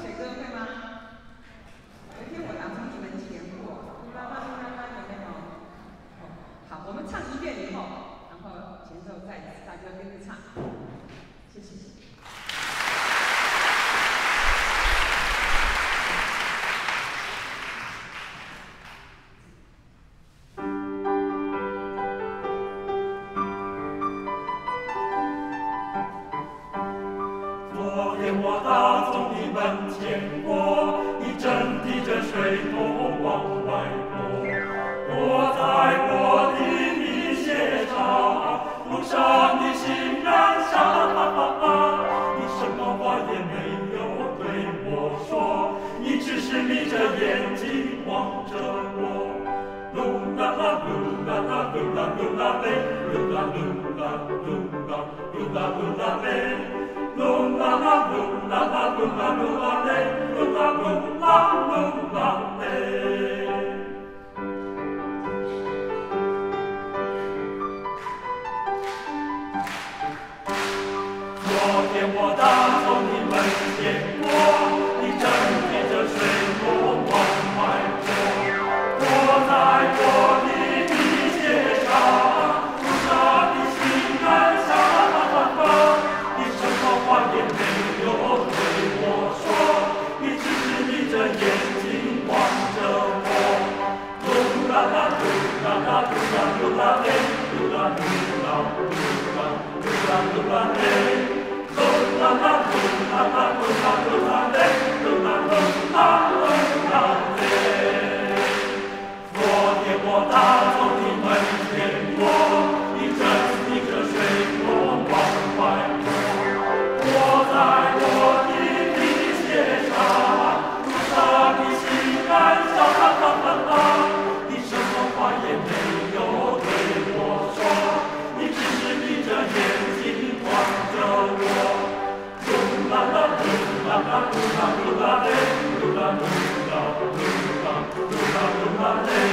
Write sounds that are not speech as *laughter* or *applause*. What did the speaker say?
水哥会吗？明天我打中你们前部，慢慢慢慢准备好。我们唱一遍以后，然后节奏再大家跟着唱。谢谢。昨天我打。山坡，你正提着水头往外泼，我在我的米线茶路上的心燃烧。你什么话也没有对我说，你只是眯着眼睛望着我。噜啦啦，噜啦啦，噜啦噜啦呗，噜啦噜啦噜啦，噜啦噜啦呗。啦啦啦啦啦我的 Dubla, dubla, dubla, dubla, Amen. *laughs*